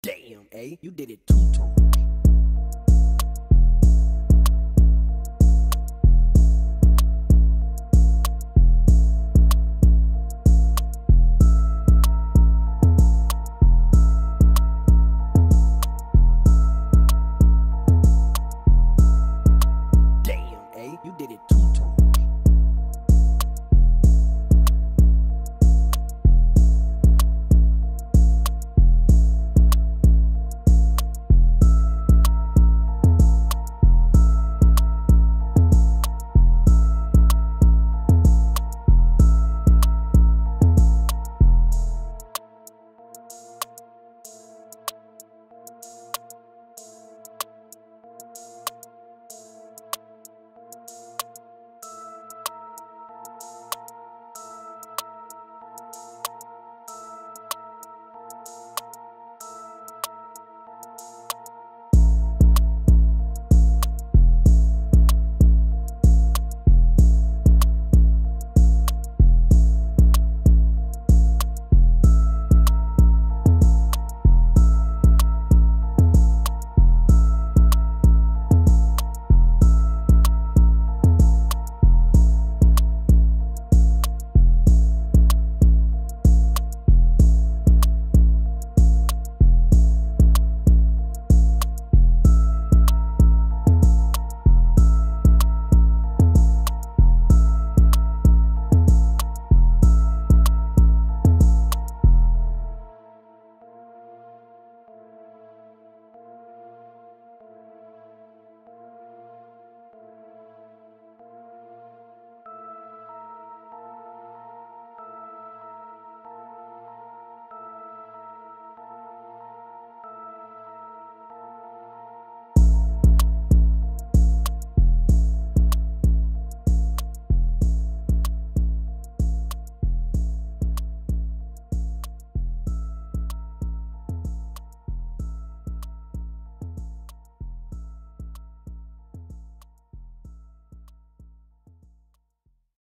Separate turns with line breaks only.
Damn, A, you did it two times.